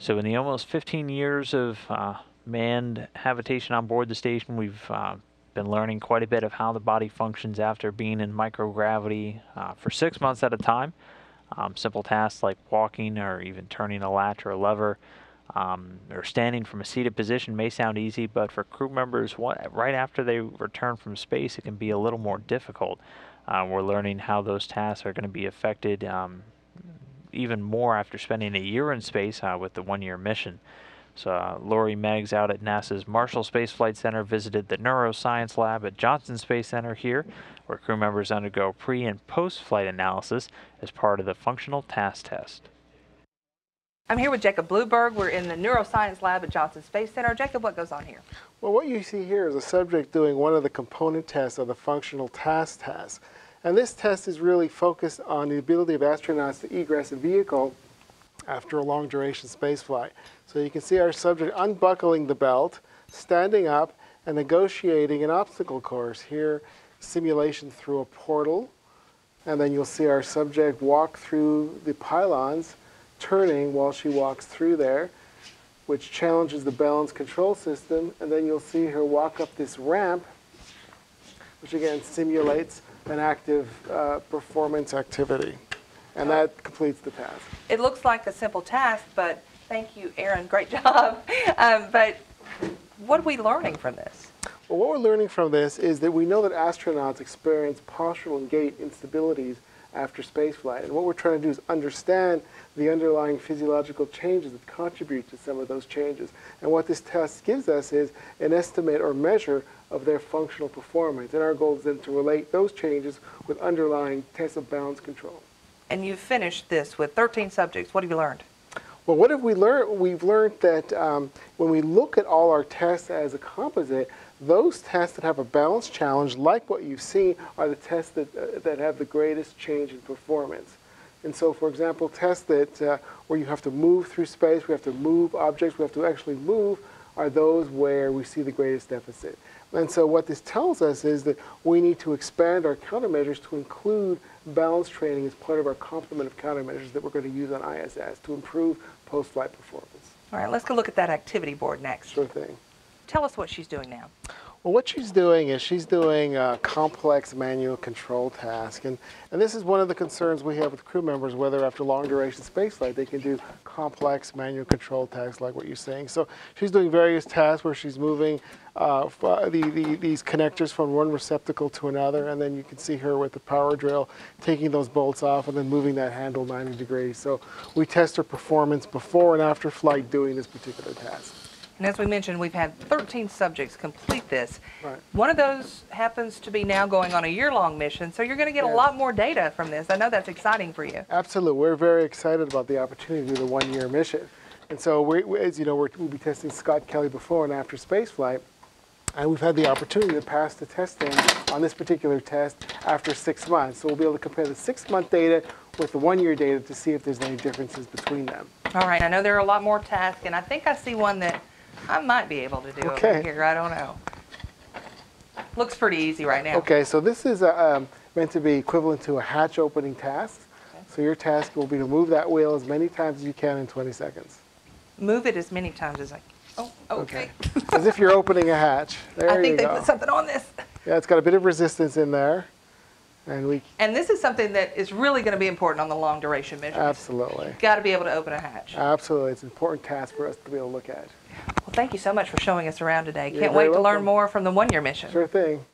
So, in the almost 15 years of uh, manned habitation on board the station, we've uh, been learning quite a bit of how the body functions after being in microgravity uh, for six months at a time. Um, simple tasks like walking or even turning a latch or a lever um, or standing from a seated position may sound easy, but for crew members, what, right after they return from space, it can be a little more difficult. Uh, we're learning how those tasks are going to be affected um, even more after spending a year in space uh, with the one year mission. So, uh, Lori Meggs out at NASA's Marshall Space Flight Center visited the Neuroscience Lab at Johnson Space Center here, where crew members undergo pre and post flight analysis as part of the functional task test. I'm here with Jacob Bloomberg. We're in the Neuroscience Lab at Johnson Space Center. Jacob, what goes on here? Well, what you see here is a subject doing one of the component tests of the functional task test. And this test is really focused on the ability of astronauts to egress a vehicle after a long duration spaceflight. So you can see our subject unbuckling the belt, standing up, and negotiating an obstacle course. Here, simulation through a portal. And then you'll see our subject walk through the pylons, turning while she walks through there, which challenges the balance control system. And then you'll see her walk up this ramp, which again simulates an active uh, performance activity. And that completes the task. It looks like a simple task, but thank you, Aaron. Great job. Um, but what are we learning from this? Well, what we're learning from this is that we know that astronauts experience postural and gait instabilities after spaceflight. And what we're trying to do is understand the underlying physiological changes that contribute to some of those changes. And what this test gives us is an estimate or measure of their functional performance. And our goal is then to relate those changes with underlying tests of balance control. And you've finished this with 13 subjects. What have you learned? Well, what have we learned? We've learned that um, when we look at all our tests as a composite, those tests that have a balance challenge, like what you've seen, are the tests that, uh, that have the greatest change in performance. And so, for example, tests that uh, where you have to move through space, we have to move objects, we have to actually move, are those where we see the greatest deficit. And so what this tells us is that we need to expand our countermeasures to include balance training as part of our complement of countermeasures that we're going to use on ISS to improve post-flight performance. All right, let's go look at that activity board next. Sure thing. Tell us what she's doing now. Well, what she's doing is she's doing a complex manual control task. And, and this is one of the concerns we have with crew members, whether after long duration spaceflight they can do complex manual control tasks like what you're saying. So she's doing various tasks where she's moving uh, uh, the, the, these connectors from one receptacle to another. And then you can see her with the power drill taking those bolts off and then moving that handle 90 degrees. So we test her performance before and after flight doing this particular task. And as we mentioned, we've had 13 subjects complete this. Right. One of those happens to be now going on a year-long mission, so you're going to get Yes. a lot more data from this. I know that's exciting for you. Absolutely. We're very excited about the opportunity to do the one-year mission. And so, we, we- as you know, we're, we'll be testing Scott Kelly before and after spaceflight. And we've had the opportunity to pass the testing on this particular test after six months. So we'll be able to compare the six-month data with the one-year data to see if there's any differences between them. All right, I know there are a lot more tasks, and I think I see one that I might be able to do over here. I don't know. Looks pretty easy right now. Okay, so this is uh, um, meant to be equivalent to a hatch opening task. So your task will be to move that wheel as many times as you can in 20 seconds. Move it as many times as I. can. Oh, okay. as if you're opening a hatch. There I think they go. put something on this. Yeah, it's got a bit of resistance in there. And we, And this is something that is really going to be important on the long duration mission. absolutely, Got to be able to open a hatch. absolutely. It's an important task for us to be able to look at. Thank you so much for showing us around today. You're Can't wait very to learn more from the one year mission. Sure thing.